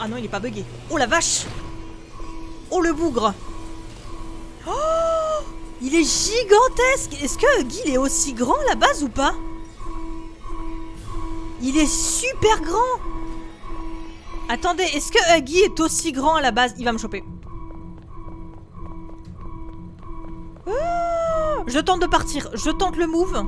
Ah non, il est pas bugué. Oh la vache. Oh le bougre. Oh Il est gigantesque. Est-ce que Huggy il est aussi grand à la base ou pas? Il est super grand. Attendez, est-ce que Huggy est aussi grand à la base? Il va me choper. Oh je tente de partir, je tente le move.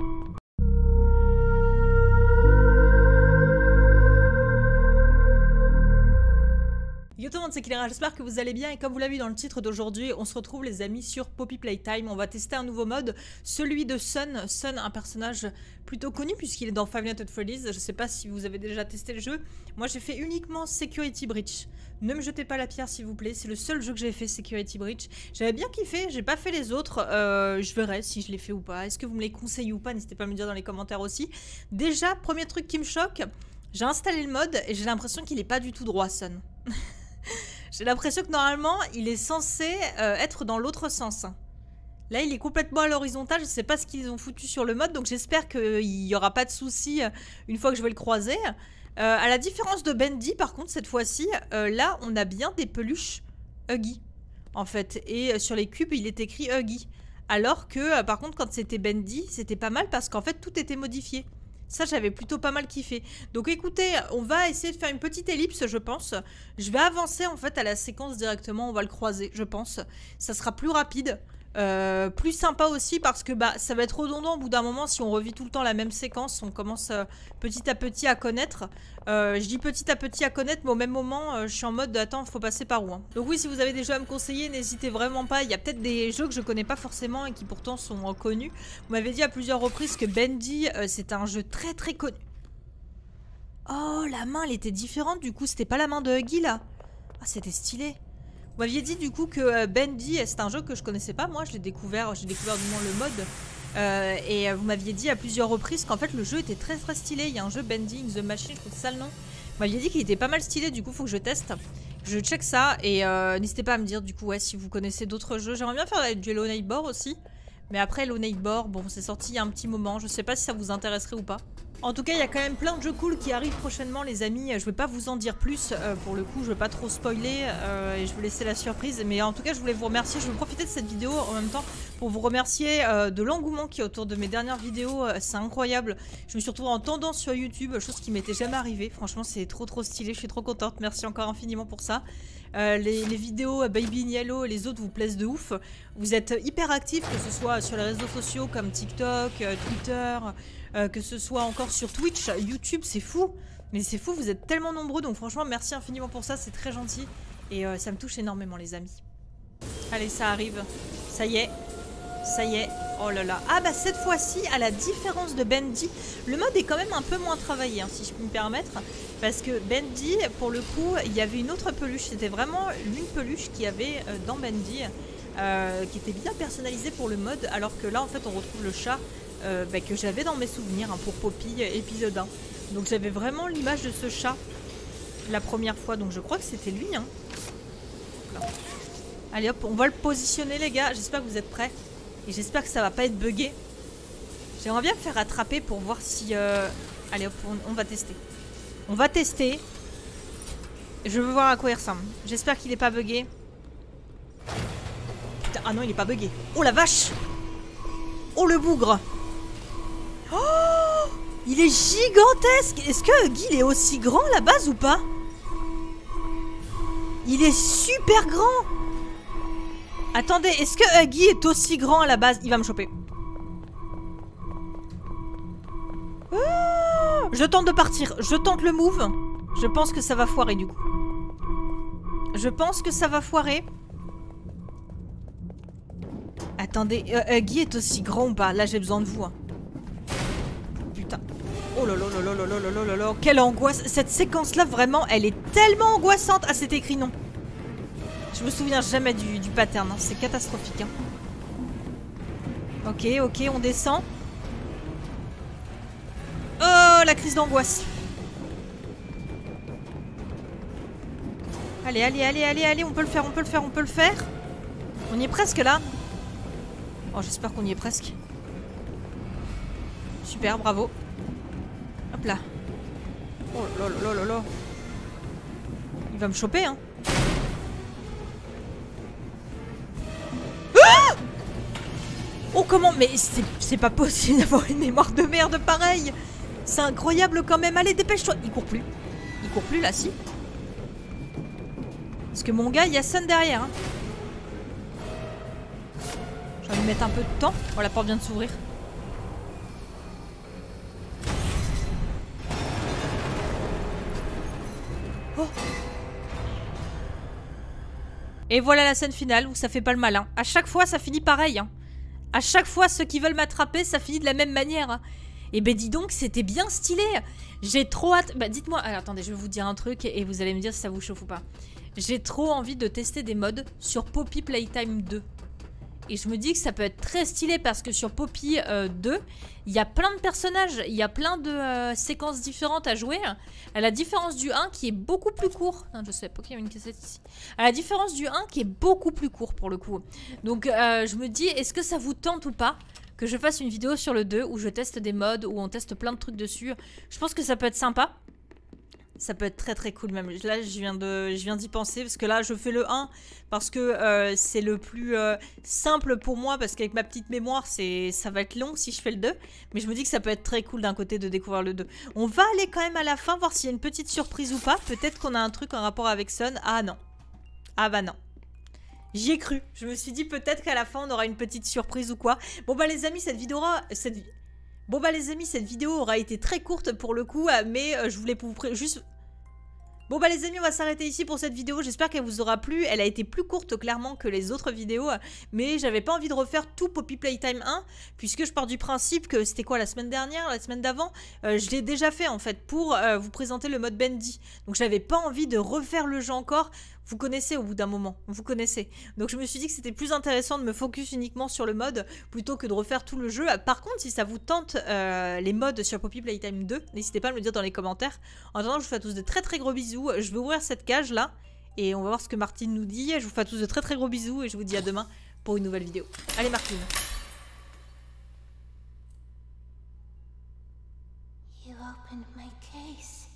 Tout le monde, c'est j'espère que vous allez bien et comme vous l'avez vu dans le titre d'aujourd'hui, on se retrouve les amis sur Poppy Playtime. On va tester un nouveau mode, celui de Sun. Sun, un personnage plutôt connu puisqu'il est dans Five Nights at Freddy's. Je sais pas si vous avez déjà testé le jeu. Moi j'ai fait uniquement Security Breach. Ne me jetez pas la pierre s'il vous plaît, c'est le seul jeu que j'ai fait Security Breach. J'avais bien kiffé, j'ai pas fait les autres, euh, je verrai si je l'ai fait ou pas. Est-ce que vous me les conseillez ou pas? N'hésitez pas à me dire dans les commentaires aussi. Déjà, premier truc qui me choque, j'ai installé le mode et j'ai l'impression qu'il est pas du tout droit Sun. J'ai l'impression que normalement, il est censé euh, être dans l'autre sens. Là, il est complètement à l'horizontale. Je sais pas ce qu'ils ont foutu sur le mode, donc j'espère qu'il n'y aura pas de soucis euh, une fois que je vais le croiser. Euh, à la différence de Bendy, par contre, cette fois-ci, là, on a bien des peluches Huggy, en fait. Et sur les cubes, il est écrit Huggy. Alors que, par contre, quand c'était Bendy, c'était pas mal parce qu'en fait, tout était modifié. Ça, j'avais plutôt pas mal kiffé. Donc écoutez, on va essayer de faire une petite ellipse, je pense. Je vais avancer en fait à la séquence directement, on va le croiser, je pense. Ça sera plus rapide. Euh, plus sympa aussi parce que bah, ça va être redondant au bout d'un moment si on revit tout le temps la même séquence, on commence euh, petit à petit à connaître. Euh, je dis petit à petit à connaître, mais au même moment, je suis en mode attends, faut passer par où hein. Donc oui, si vous avez des jeux à me conseiller, n'hésitez vraiment pas. Il y a peut-être des jeux que je connais pas forcément et qui pourtant sont connus. Vous m'avez dit à plusieurs reprises que Bendy, c'est un jeu très très connu. Oh, la main, elle était différente, du coup, c'était pas la main de Huggy là. Ah, c'était stylé. Vous m'aviez dit du coup que euh, Bendy, c'est un jeu que je connaissais pas, moi je l'ai découvert, j'ai découvert du moins le mode. Euh, et euh, vous m'aviez dit à plusieurs reprises qu'en fait le jeu était très très stylé. Il y a un jeu Bendy the Machine, je trouve ça le nom. Vous m'aviez dit qu'il était pas mal stylé, du coup faut que je teste. Je check ça et n'hésitez pas à me dire du coup ouais, si vous connaissez d'autres jeux. J'aimerais bien faire du Hello Neighbor aussi. Mais après Hello Neighbor, bon c'est sorti il y a un petit moment, je sais pas si ça vous intéresserait ou pas. En tout cas, il y a quand même plein de jeux cool qui arrivent prochainement, les amis. Je vais pas vous en dire plus. Euh, pour le coup, je vais pas trop spoiler euh, et je vais laisser la surprise. Mais en tout cas, je voulais vous remercier. Je vais profiter de cette vidéo en même temps pour vous remercier euh, de l'engouement qui est autour de mes dernières vidéos. c'est incroyable. Je me suis retrouvée en tendance sur YouTube, chose qui m'était jamais arrivée. Franchement, c'est trop trop stylé. Je suis trop contente. Merci encore infiniment pour ça. les, vidéos Baby in Yellow et les autres vous plaisent de ouf. Vous êtes hyper actifs, que ce soit sur les réseaux sociaux comme TikTok, Twitter, euh, que ce soit encore sur Twitch, YouTube, c'est fou. Mais c'est fou, vous êtes tellement nombreux, donc franchement, merci infiniment pour ça, c'est très gentil. Et euh, ça me touche énormément, les amis. Allez, ça arrive. Ça y est. Ça y est. Oh là là. Ah bah cette fois-ci, à la différence de Bendy, le mode est quand même un peu moins travaillé, hein, si je peux me permettre. Parce que Bendy, pour le coup, il y avait une autre peluche. C'était vraiment une peluche qu'il y avait euh, dans Bendy. qui était bien personnalisée pour le mode. Alors que là, en fait, on retrouve le chat euh, bah, que j'avais dans mes souvenirs hein, pour Poppy épisode 1. Donc j'avais vraiment l'image de ce chat la première fois, donc je crois que c'était lui. Hein. Allez hop, on va le positionner les gars, j'espère que vous êtes prêts. J'espère que ça va pas être buggé. J'aimerais bien me faire attraper pour voir si... Euh, allez hop, on, va tester. On va tester. Je veux voir à quoi il ressemble. J'espère qu'il est pas buggé. Putain, ah non, il est pas buggé. Oh la vache Oh le bougre Oh Il est gigantesque Est-ce que Huggy est aussi grand à la base ou pas? Il est super grand Attendez, est-ce que Huggy est aussi grand à la base Il va me choper. Oh je tente de partir. Je tente le move. Je pense que ça va foirer du coup. Je pense que ça va foirer. Attendez, euh, Huggy est aussi grand ou pas Là j'ai besoin de vous. Hein. Oh là là là là là là là là là Quelle angoisse Cette séquence-là, vraiment, elle est tellement angoissante Ah, c'est écrit non. Je me souviens jamais du, du pattern. Hein. C'est catastrophique. Hein. Ok, ok, on descend. Oh, la crise d'angoisse. Allez, allez, allez, allez, allez, on peut le faire, on peut le faire, on peut le faire. On y est presque là. Oh, j'espère qu'on y est presque. Super, bravo. Hop là. Oh là là là là là. Il va me choper, hein. Comment Mais c'est pas possible d'avoir une mémoire de merde pareille C'est incroyable quand même. Allez, dépêche-toi. Il court plus. Il court plus, là, si. Parce que mon gars, il y a Sun derrière. Hein. Je vais lui mettre un peu de temps. Oh, la porte vient de s'ouvrir. Oh. Et voilà la scène finale où ça fait pas le malin. À chaque fois, ça finit pareil. Hein. À chaque fois, ceux qui veulent m'attraper, ça finit de la même manière. Et ben dis donc, c'était bien stylé. J'ai trop hâte. Bah dites-moi. attendez, je vais vous dire un truc et vous allez me dire si ça vous chauffe ou pas. J'ai trop envie de tester des modes sur Poppy Playtime 2. Et je me dis que ça peut être très stylé parce que sur Poppy 2, euh, il y a plein de personnages, il y a plein de euh, séquences différentes à jouer. À la différence du 1 qui est beaucoup plus court. Non, je sais pas qu'il y a une cassette ici. À la différence du 1 qui est beaucoup plus court pour le coup. Donc euh, je me dis, est-ce que ça vous tente ou pas que je fasse une vidéo sur le 2 où je teste des modes, où on teste plein de trucs dessus? Je pense que ça peut être sympa. Ça peut être très très cool même. Là, je viens d'y penser parce que là, je fais le 1 parce que euh, c'est le plus euh, simple pour moi parce qu'avec ma petite mémoire, ça va être long si je fais le 2. Mais je me dis que ça peut être très cool d'un côté de découvrir le 2. On va aller quand même à la fin voir s'il y a une petite surprise ou pas. Peut-être qu'on a un truc en rapport avec Sun. Ah non. Ah bah non. J'y ai cru. Je me suis dit peut-être qu'à la fin on aura une petite surprise ou quoi. Bon bah les amis, cette vidéo. Cette... Bon bah les amis, cette vidéo aura été très courte pour le coup, mais euh, je voulais vous juste Bon bah les amis, on va s'arrêter ici pour cette vidéo. J'espère qu'elle vous aura plu. Elle a été plus courte clairement que les autres vidéos, mais j'avais pas envie de refaire tout Poppy Playtime 1, puisque je pars du principe que c'était quoi la semaine dernière, la semaine d'avant euh, Je l'ai déjà fait en fait pour euh, vous présenter le mode Bendy. Donc j'avais pas envie de refaire le jeu encore. Vous connaissez au bout d'un moment, vous connaissez. Donc je me suis dit que c'était plus intéressant de me focus uniquement sur le mode plutôt que de refaire tout le jeu. Ah, par contre, si ça vous tente euh, les modes sur Poppy Playtime 2, n'hésitez pas à me le dire dans les commentaires. En attendant, je vous fais à tous de très très gros bisous. Je vais ouvrir cette cage là et on va voir ce que Martine nous dit. Je vous fais à tous de très très gros bisous et je vous dis à demain pour une nouvelle vidéo. Allez Martine opened my case.